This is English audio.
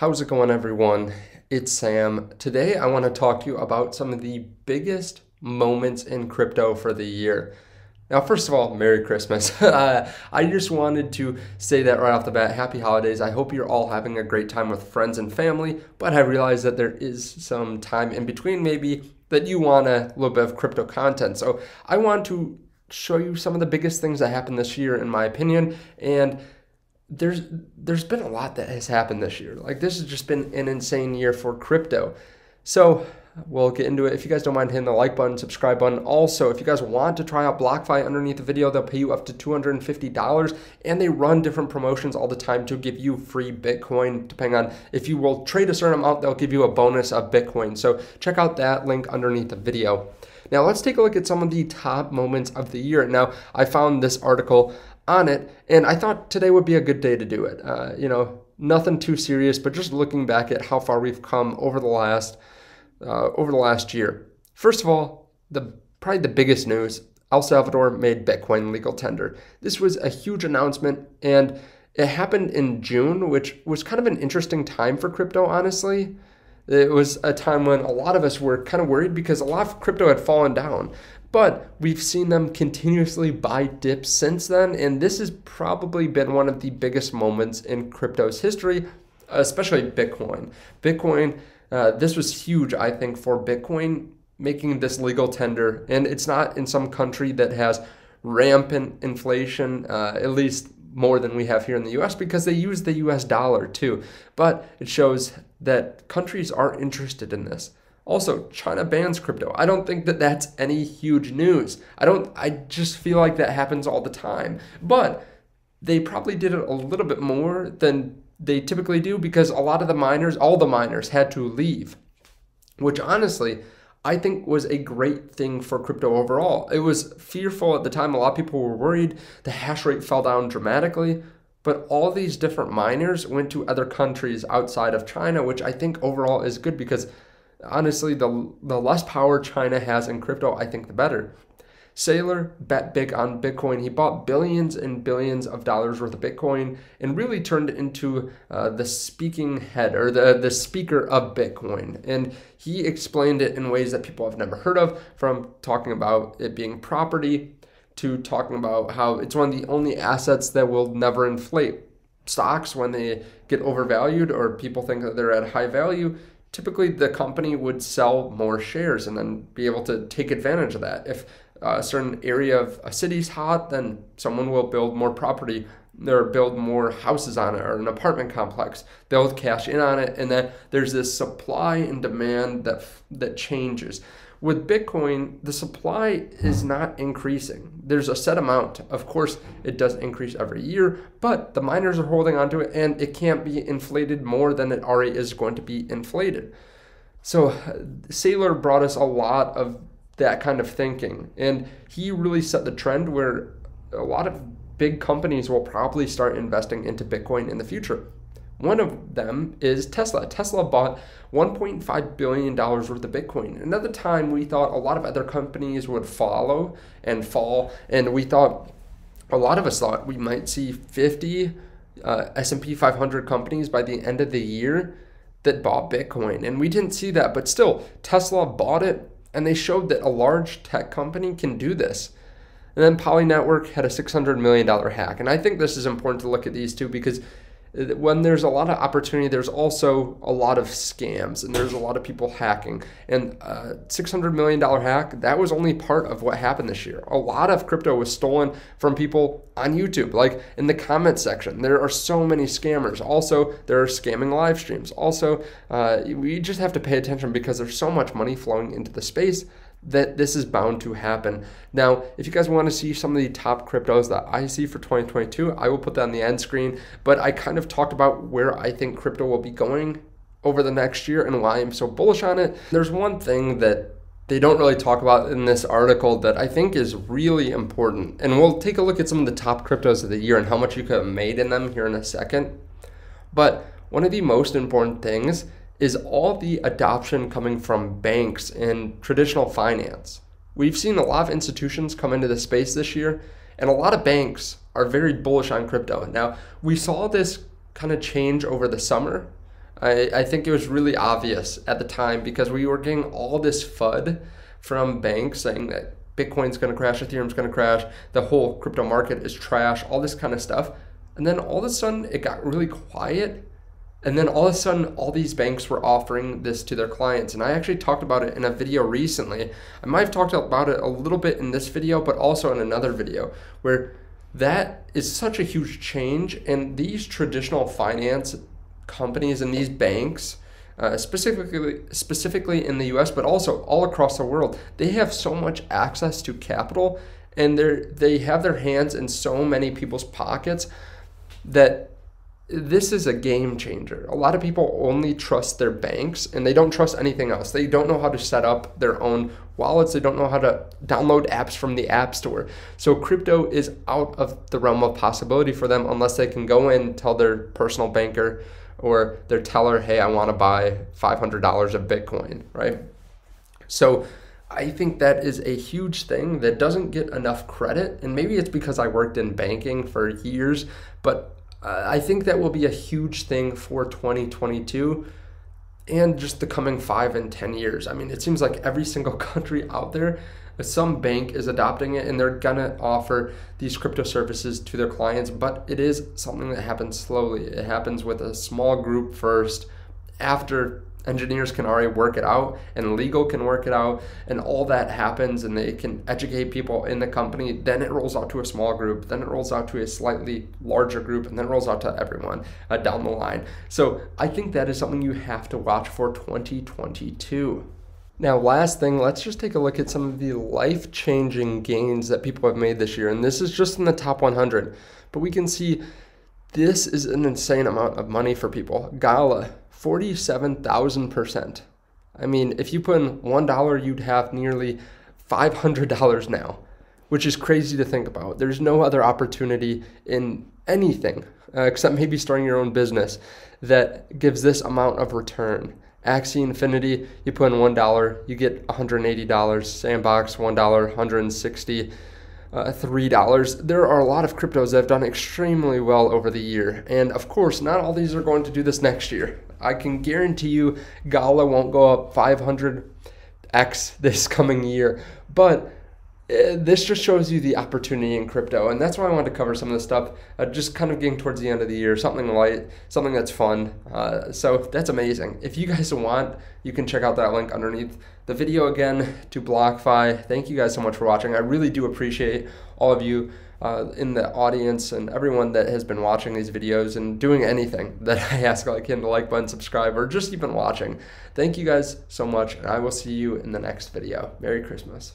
How's it going, everyone? It's Sam. Today, I want to talk to you about some of the biggest moments in crypto for the year. Now, first of all, Merry Christmas. uh, I just wanted to say that right off the bat. Happy holidays. I hope you're all having a great time with friends and family, but I realize that there is some time in between, maybe, that you want a little bit of crypto content. So I want to show you some of the biggest things that happened this year, in my opinion, and there's there's been a lot that has happened this year. Like this has just been an insane year for crypto. So we'll get into it. If you guys don't mind hitting the like button, subscribe button. Also, if you guys want to try out BlockFi underneath the video, they'll pay you up to $250 and they run different promotions all the time to give you free Bitcoin. Depending on if you will trade a certain amount, they'll give you a bonus of Bitcoin. So check out that link underneath the video. Now let's take a look at some of the top moments of the year. Now I found this article on it, and I thought today would be a good day to do it. Uh, you know, nothing too serious, but just looking back at how far we've come over the last uh, over the last year. First of all, the probably the biggest news: El Salvador made Bitcoin legal tender. This was a huge announcement, and it happened in June, which was kind of an interesting time for crypto, honestly. It was a time when a lot of us were kind of worried because a lot of crypto had fallen down. But we've seen them continuously buy dips since then, and this has probably been one of the biggest moments in crypto's history, especially Bitcoin. Bitcoin, uh, this was huge, I think, for Bitcoin making this legal tender, and it's not in some country that has rampant inflation, uh, at least more than we have here in the US because they use the US dollar too. But it shows that countries are interested in this. Also, China bans crypto. I don't think that that's any huge news. I don't I just feel like that happens all the time. But they probably did it a little bit more than they typically do because a lot of the miners, all the miners had to leave. Which honestly, I think was a great thing for crypto overall. It was fearful at the time. A lot of people were worried. The hash rate fell down dramatically. But all these different miners went to other countries outside of China, which I think overall is good because honestly, the, the less power China has in crypto, I think the better. Saylor bet big on Bitcoin. He bought billions and billions of dollars worth of Bitcoin and really turned into uh, the speaking head or the, the speaker of Bitcoin. And he explained it in ways that people have never heard of, from talking about it being property to talking about how it's one of the only assets that will never inflate. Stocks, when they get overvalued or people think that they're at high value, typically the company would sell more shares and then be able to take advantage of that. If a certain area of a city's hot, then someone will build more property or build more houses on it or an apartment complex. They'll cash in on it, and then there's this supply and demand that that changes. With Bitcoin, the supply is not increasing. There's a set amount. Of course, it does increase every year, but the miners are holding onto it and it can't be inflated more than it already is going to be inflated. So, Saylor brought us a lot of that kind of thinking, and he really set the trend where a lot of big companies will probably start investing into Bitcoin in the future. One of them is Tesla. Tesla bought $1.5 billion worth of Bitcoin. Another time we thought a lot of other companies would follow and fall, and we thought a lot of us thought we might see 50 uh, S&P 500 companies by the end of the year that bought Bitcoin, and we didn't see that. But still, Tesla bought it, and they showed that a large tech company can do this. And then Poly Network had a $600 million hack, and I think this is important to look at these two because when there's a lot of opportunity, there's also a lot of scams and there's a lot of people hacking. And a $600 million hack, that was only part of what happened this year. A lot of crypto was stolen from people on YouTube, like in the comment section. There are so many scammers. Also, there are scamming live streams. Also, uh, we just have to pay attention because there's so much money flowing into the space that this is bound to happen. Now, if you guys want to see some of the top cryptos that I see for 2022, I will put that on the end screen. But I kind of talked about where I think crypto will be going over the next year and why I'm so bullish on it. There's one thing that they don't really talk about in this article that I think is really important. And we'll take a look at some of the top cryptos of the year and how much you could have made in them here in a second. But one of the most important things is all the adoption coming from banks and traditional finance. We've seen a lot of institutions come into the space this year, and a lot of banks are very bullish on crypto. Now, we saw this kind of change over the summer, I, I think it was really obvious at the time because we were getting all this FUD from banks saying that Bitcoin's going to crash, Ethereum's going to crash, the whole crypto market is trash, all this kind of stuff. And then all of a sudden it got really quiet. And then all of a sudden, all these banks were offering this to their clients. And I actually talked about it in a video recently. I might have talked about it a little bit in this video, but also in another video where that is such a huge change. And these traditional finance companies and these banks, uh, specifically specifically in the U.S., but also all across the world, they have so much access to capital, and they they have their hands in so many people's pockets that this is a game changer. A lot of people only trust their banks and they don't trust anything else. They don't know how to set up their own wallets. They don't know how to download apps from the App Store. So crypto is out of the realm of possibility for them unless they can go in, tell their personal banker, or their teller, hey, I want to buy $500 of Bitcoin, right? So I think that is a huge thing that doesn't get enough credit. And maybe it's because I worked in banking for years, but Uh, I think that will be a huge thing for 2022 and just the coming five and 10 years. I mean, it seems like every single country out there some bank is adopting it and they're gonna offer these crypto services to their clients, but it is something that happens slowly. It happens with a small group first. After engineers can already work it out and legal can work it out and all that happens and they can educate people in the company then it rolls out to a small group then it rolls out to a slightly larger group and then rolls out to everyone uh, down the line so i think that is something you have to watch for 2022 now, last thing, let's just take a look at some of the life changing gains that people have made this year. And this is just in the top 100. But we can see this is an insane amount of money for people. Gala, 47,000%. I mean, if you put in $1, you'd have nearly $500 now, which is crazy to think about. There's no other opportunity in anything, uh, except maybe starting your own business, that gives this amount of return. Axie Infinity, you put in $1, you get $180. Sandbox, $1, 160 uh, $3. There are a lot of cryptos that have done extremely well over the year. And of course, not all these are going to do this next year. I can guarantee you Gala won't go up 500x this coming year. But this just shows you the opportunity in crypto and that's why i wanted to cover some of this stuff uh, just kind of getting towards the end of the year something light something that's fun uh, so that's amazing if you guys want you can check out that link underneath the video again to blockfi thank you guys so much for watching i really do appreciate all of you uh, in the audience and everyone that has been watching these videos and doing anything that I ask like him the like button, subscribe, or just even watching. Thank you guys so much, and I will see you in the next video. Merry Christmas.